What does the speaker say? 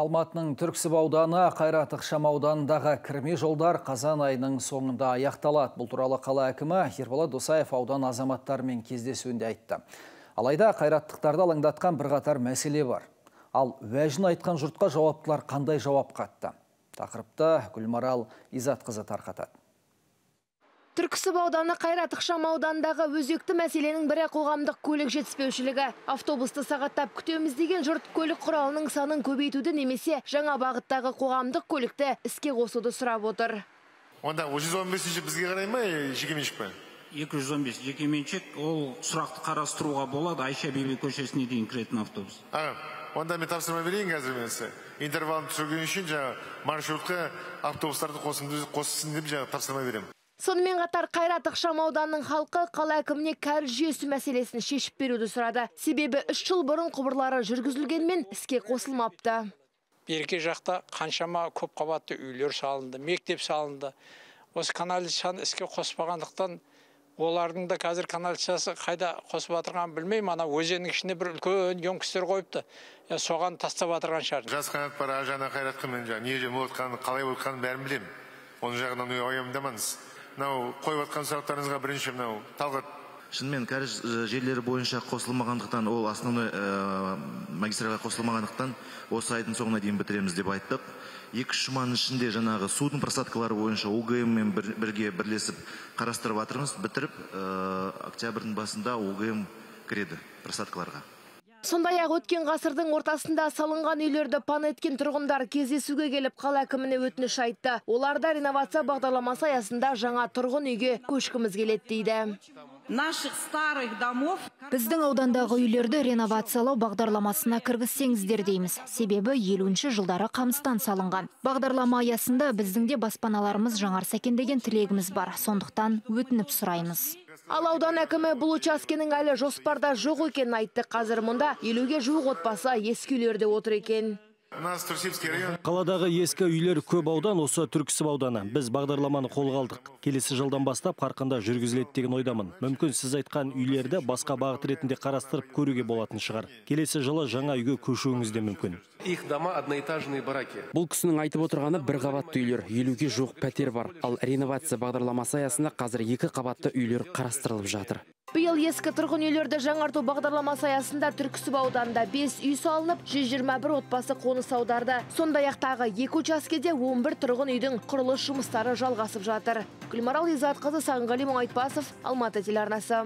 Алматының Түрксіб ауданы Қайрат ықшам ауданындағы кірме жолдар қазан айының соңында аяқталады. Бұл туралы қала әкімі Ерболат Досаев аудан азаматтарымен кездесуінде айтты. Алайда қайраттықтарды алаңдатқан бірқатар мәселе бар. Ал уәжін айтқан жұртқа жауаптылар қандай жауап қатты? Тақырыпты Гүлмарал Изатқызы тарқатады. Түрксіб ауданы Қайрат ықшам аудандағы өзекті мәселенің бірі қоғамдық көлік жетіспеушілігі. Автобусты сағаттап күтеміз деген жұрт көлік құралының санын көбейтуді немесе жаңа бағыттағы қоғамдық көлікті іске қосуды сұрап отыр. Онда 115 бізге қарай ма, жекеменшік па? 215 жекеменшік, ол сұрақты қарастыруға болады, Айша Бибі көшесіне дейін кіретін автобус. Аға, онда мен тапсырма берейін қазір мен сізге. Интервалын түсірген үшін жаңа маршрутқа автобустарды қоссын деп жаңа тапсырма беремін. Сонымен қатар Қайрат ықшам ауданның халқы қала әкіміне кәріз жүйесі мәселесін шешіп беруді сұрады. Себебі үш жыл бұрын құбырлары жүргізілгенмен іске қосылмапты. Берке жақта қаншама көп қабатты үйлер салынды, мектеп салынды. Осы канализацияны іске қоспағандықтан олардың да қазір канализациясы қайда қосып жатырғанын білмеймін ана өзеннің ішіне бір үлкен емкістер қойыпты соған тастап жатырған шығар жас қанат бар жана қайратқа мен жаңағы не болып жатқанын қалай болып жатқанын бәрін білемін оның жағынан уайымдамаңыз мынау қойып жатқан сұрақтарыңызға бірінші мынау талғат. Шынымен кәріз желілері бойынша қосылмағандықтан ол основной магистральға қосылмағандықтан осы айдың соңына дейін бітіреміз деп айттық. Екі үш жұманың ішінде жаңағы судың просадкалары бойынша угм мен бірге бірлесіп қарастырып жатырмыз бітіріп октябрьдің басында угм кіреді просадкаларға. Сондай ақ өткен ғасырдың ортасында салынған үйлерді пан еткен тұрғындар кездесуге келіп қала әкіміне өтініш айтты. Оларда реновация бағдарламасы аясында жаңа тұрғын үйге көшкіміз келеді дейді. Наших старых домов Біздің аудандағы үйлерді реновациялау бағдарламасына кіргізсеңіздер дейміз. Себебі 50 жылдары қамыстан салынған. Бағдарлама аясында біздің де баспаналарымыз жаңарса екен деген тілегіміз бар. Сондықтан өтініп сұраймыз. Ал аудан әкімі бұл учаскенің әлі жоспарда жоқ екенін айтты. Қазір мұнда елуге жуық отбасы ескі үйлерде отыр екен. Қаладағы ескі үйлер көп аудан осы Түрксіб ауданы. Біз бағдарламаны қолға алдық. Келесі жылдан бастап қарқында жүргізіледі деген ойдамын. Мүмкін сіз айтқан үйлерді басқа бағыт ретінде қарастырып көруге болатын шығар. Келесі жылы жаңа үйге көшуіңіз де мүмкін. Их дома одноэтажные бараки. Бұл кісінің айтып отырғаны бір қабатты үйлер, елуге жоқ пәтер бар. Ал реновация бағдарламасы аясында қазір екі қабатты үйлер қарастырылып жатыр. Биыл ескі тұрғын үйлерді жаңарту бағдарламасы аясында Түрксіб ауданында 5 үй салынып, 121 отбасы қоныс аударды. Сондай ақ тағы екі учаскеде 11 тұрғын үйдің құрылыс жұмыстары жалғасып жатыр. Гүлмарал Изатқызы Сағынғали Мұңайтпасов, Алматы телеарнасы.